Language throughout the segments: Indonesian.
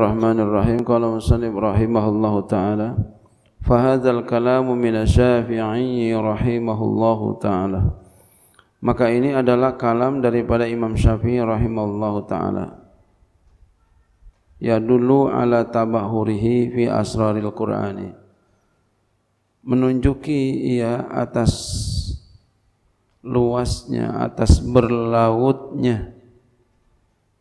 الرحمن الرحيم قال مسلم رحمه الله تعالى فهذا الكلام من الشافعي رحمه الله تعالى maka ini adalah kalam daripada Imam Syafi'i rahimahullahu taala ya dulu ala tabahurihi fi asraril qur'ani menunjuki ia atas luasnya atas berlautnya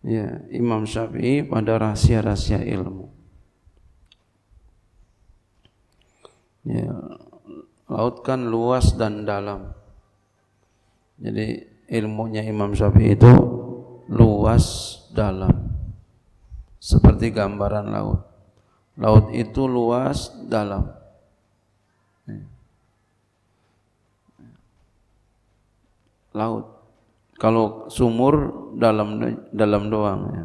ya Imam Syafi'i pada rahasia-rahasia ilmu. Ya, laut kan luas dan dalam. Jadi ilmunya Imam Syafi'i itu luas dalam. Seperti gambaran laut. Laut itu luas dalam. Ya. Laut kalau sumur dalam dalam doang ya.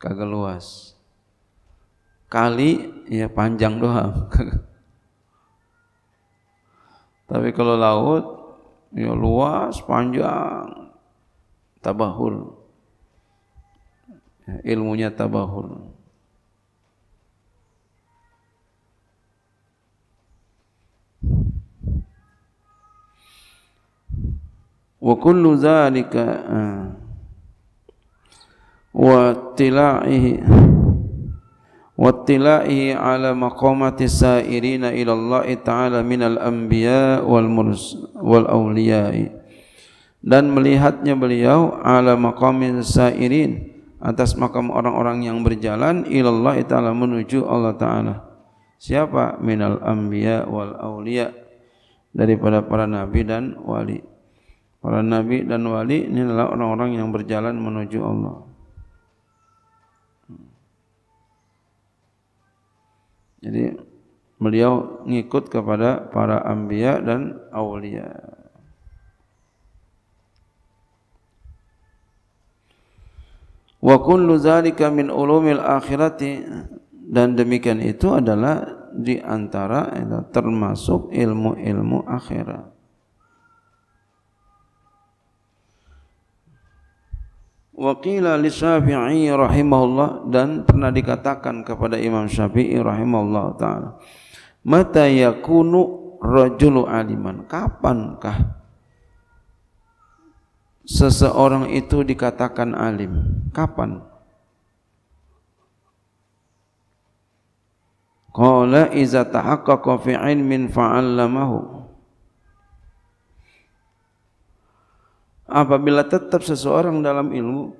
Kagak luas. Kali ya panjang doang. Tapi kalau laut ya luas, panjang. Tabahul. Ya, ilmunya tabahul. Wa kullu zalika wa tilaihi wa tilaihi ala maqamati sairina ila Allah taala minal dan melihatnya beliau ala maqamin sairin atas makam orang-orang yang berjalan ilallah taala menuju Allah taala. Siapa? Minal anbiya wal awliya daripada para nabi dan wali Para nabi dan wali ini adalah orang-orang yang berjalan menuju Allah. Jadi beliau ngikut kepada para anbiya dan awliya. Wa kullu zalika min ulumil akhirati dan demikian itu adalah di antara termasuk ilmu-ilmu akhirat. Waqila li Syafi'i rahimahullah dan pernah dikatakan kepada Imam Syafi'i rahimahullah taala. Mata yakunu rajulu aliman? Kapankah seseorang itu dikatakan alim? Kapan? Qala iza tahaqqaqa fi ilmin fa'allamahu. Apabila tetap seseorang dalam ilmu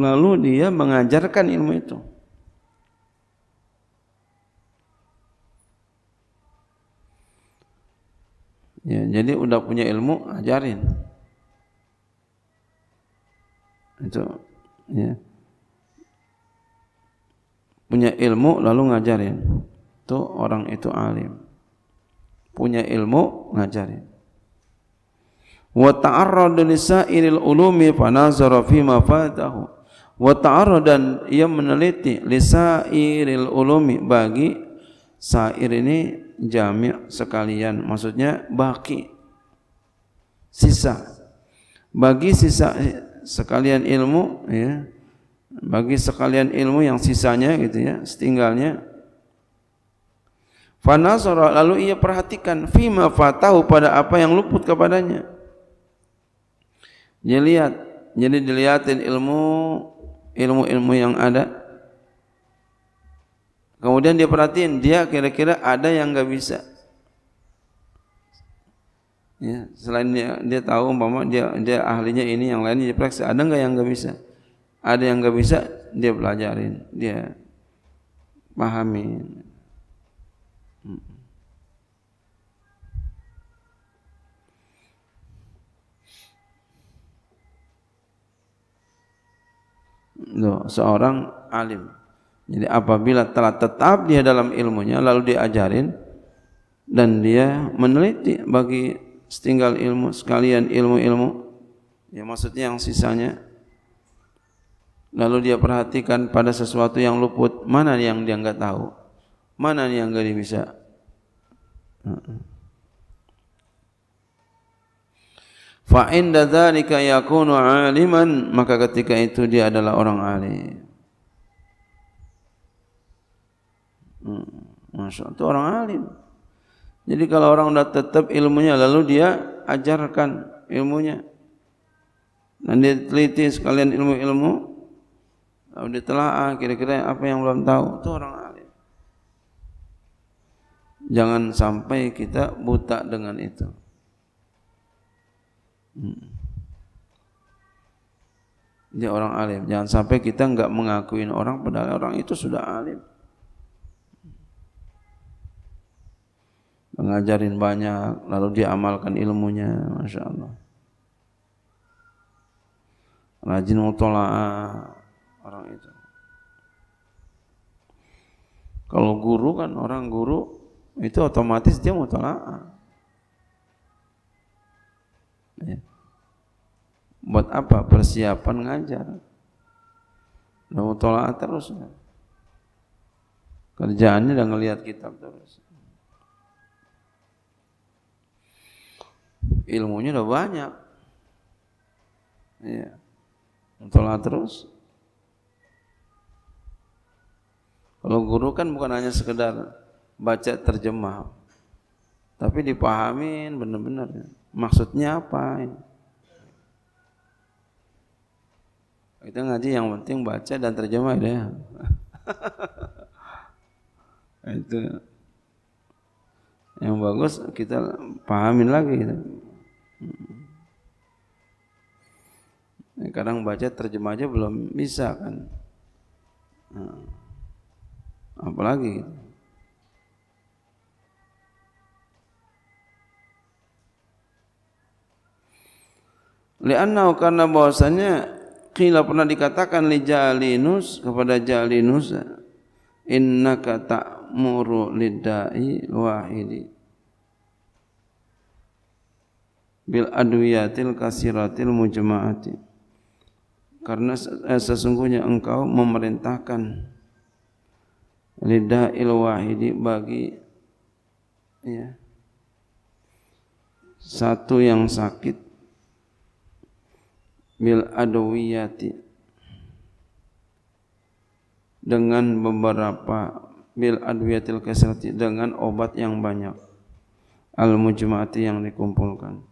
lalu dia mengajarkan ilmu itu. Ya jadi udah punya ilmu ajarin. Itu ya. Punya ilmu lalu ngajarin. Itu orang itu alim. Punya ilmu ngajarin wa ta'arrada li sa'iril ulumi fa nazara fi ma fatahu. Wa dan ia meneliti li sa'iril ulumi bagi sair ini jami' sekalian maksudnya baki. Sisa. Bagi sisa sekalian ilmu ya. Bagi sekalian ilmu yang sisanya gitu ya setinggalnya. Fanazara lalu ia perhatikan fima fatahu pada apa yang luput kepadanya dia lihat, jadi dilihatin ilmu ilmu-ilmu yang ada. Kemudian dia perhatiin, dia kira-kira ada yang enggak bisa. Ya, selain dia, dia tahu umpama dia dia ahlinya ini yang lain dia periksa, ada enggak yang enggak bisa? Ada yang enggak bisa, dia pelajarin, dia pahami. Hmm. Seorang alim. Jadi apabila telah tetap dia dalam ilmunya lalu diajarin dan dia meneliti bagi setinggal ilmu sekalian ilmu-ilmu ya maksudnya yang sisanya lalu dia perhatikan pada sesuatu yang luput mana yang dia enggak tahu mana yang enggak dia bisa fa inda dzalika yakunu aliman maka ketika itu dia adalah orang alim. Hmm, Masya Allah, itu orang alim. Jadi kalau orang sudah tetap ilmunya lalu dia ajarkan ilmunya. Dan dia teliti sekalian ilmu-ilmu lalu ditelaah kira-kira apa yang belum tahu itu orang alim. Jangan sampai kita buta dengan itu. Hmm. Dia orang alim. Jangan sampai kita enggak mengakuin orang padahal orang itu sudah alim. Mengajarin banyak, lalu dia amalkan ilmunya, masya Allah. Rajin mutola'ah orang itu. Kalau guru kan orang guru itu otomatis dia mutola'ah. Ya. Buat apa? Persiapan ngajar. Nah, mutola'ah terus. Ya. Kerjaannya udah ngelihat kitab terus. Ilmunya udah banyak. Iya. Mutola'ah terus. Kalau guru kan bukan hanya sekedar baca terjemah, tapi dipahamin benar-benar. Maksudnya apa? Kita ngaji yang penting baca dan terjemah ya. itu yang bagus kita pahamin lagi gitu. Kadang baca terjemah aja belum bisa kan. Nah, apalagi gitu. Lianna karena bahwasanya Qila pernah dikatakan li Jalinus kepada Jalinus innaka ta'muru lidai wahidi. Bil adwiyatil kasiratil mujma'ati. Karena eh, sesungguhnya engkau memerintahkan lida'il wahidi bagi ya satu yang sakit bil adwiyati dengan beberapa bil adwiyatil kasrati dengan obat yang banyak. Al mujma'ati yang dikumpulkan.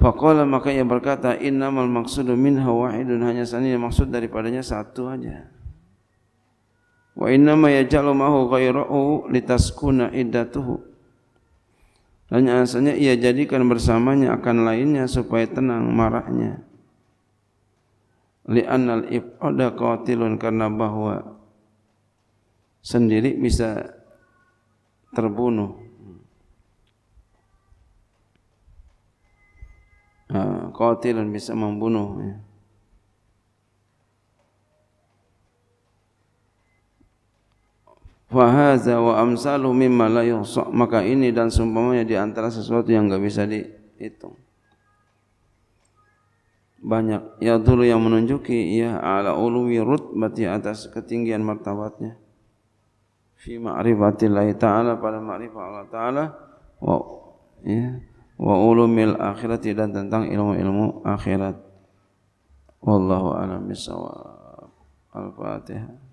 Faqala maka ia berkata innamal maqsudu minha wahidun. Hanya sani maksud daripadanya satu aja. Wa innama yaj'alu mahu ghairahu litaskuna iddatuhu hanya asalnya ia jadikan bersamanya akan lainnya supaya tenang marahnya. Li'annal ibada qatilun karena bahwa sendiri bisa terbunuh. Qatilun bisa membunuh. Ya. Fahaza wa amsalu mimma la yuhsa. Maka ini dan seumpamanya di antara sesuatu yang enggak bisa dihitung. Banyak. Ya dulu yang menunjuki ya ala ulumi rutbati atas ketinggian martabatnya. Fi ma'rifatillah taala pada ma'rifat Allah taala. Wa ya wa ulumil akhirati dan tentang ilmu-ilmu akhirat. Wallahu a'lam bisawab al-fatihah